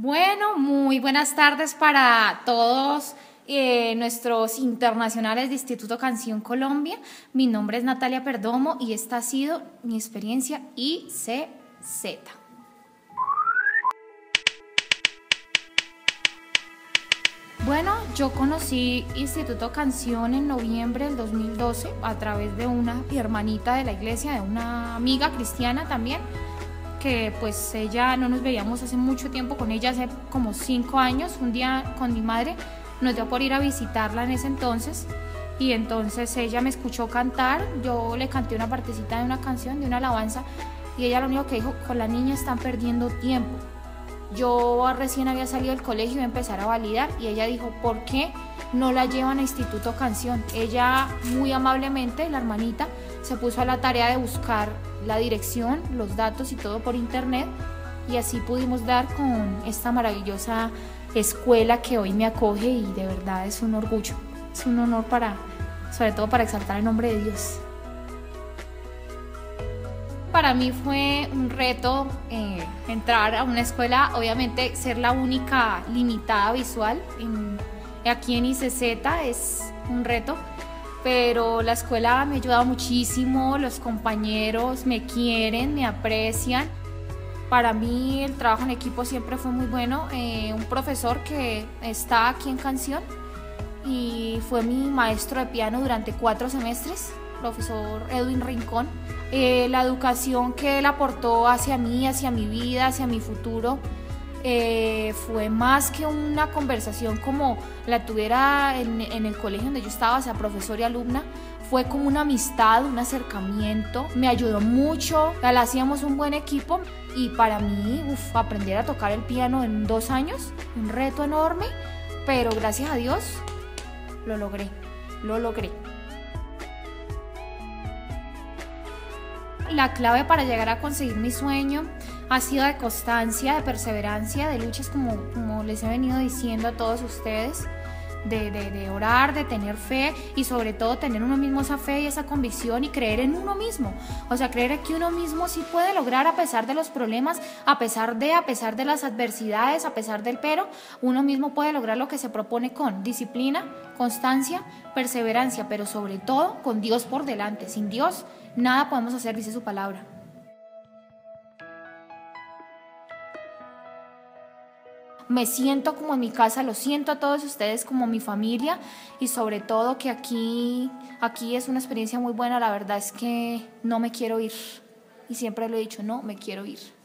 Bueno, muy buenas tardes para todos eh, nuestros internacionales de Instituto Canción Colombia. Mi nombre es Natalia Perdomo y esta ha sido mi experiencia ICZ. Bueno, yo conocí Instituto Canción en noviembre del 2012 a través de una hermanita de la iglesia, de una amiga cristiana también que pues ella no nos veíamos hace mucho tiempo con ella, hace como cinco años, un día con mi madre nos dio por ir a visitarla en ese entonces y entonces ella me escuchó cantar, yo le canté una partecita de una canción, de una alabanza y ella lo único que dijo, con la niña están perdiendo tiempo. Yo recién había salido del colegio y iba a empezar a validar y ella dijo, ¿por qué no la llevan a Instituto Canción? Ella muy amablemente, la hermanita, se puso a la tarea de buscar la dirección, los datos y todo por internet y así pudimos dar con esta maravillosa escuela que hoy me acoge y de verdad es un orgullo, es un honor para, sobre todo para exaltar el nombre de Dios. Para mí fue un reto eh, entrar a una escuela, obviamente ser la única limitada visual. Aquí en ICZ es un reto, pero la escuela me ha ayudado muchísimo, los compañeros me quieren, me aprecian. Para mí el trabajo en equipo siempre fue muy bueno. Eh, un profesor que está aquí en Canción y fue mi maestro de piano durante cuatro semestres, profesor Edwin Rincón. Eh, la educación que él aportó hacia mí, hacia mi vida, hacia mi futuro, eh, fue más que una conversación como la tuviera en, el colegio donde yo estaba, o sea, profesor y alumna, fue como una amistad, un acercamiento, me ayudó mucho, la hacíamos un buen equipo y para mí, aprender a tocar el piano en dos años, un reto enorme, pero gracias a Dios lo logré, lo logré. La clave para llegar a conseguir mi sueño ha sido de constancia, de perseverancia, de luchas como, les he venido diciendo a todos ustedes. De, de, orar, de tener fe y sobre todo tener uno mismo esa fe y esa convicción y creer en uno mismo. O sea, creer que uno mismo sí puede lograr a pesar de los problemas, a pesar de, a pesar de las adversidades, a pesar del pero, uno mismo puede lograr lo que se propone con disciplina, constancia, perseverancia, pero sobre todo con Dios por delante. Sin Dios nada podemos hacer, dice su palabra. Me siento como en mi casa, lo siento a todos ustedes como mi familia y sobre todo que aquí, aquí es una experiencia muy buena, la verdad es que no me quiero ir y siempre lo he dicho, no me quiero ir.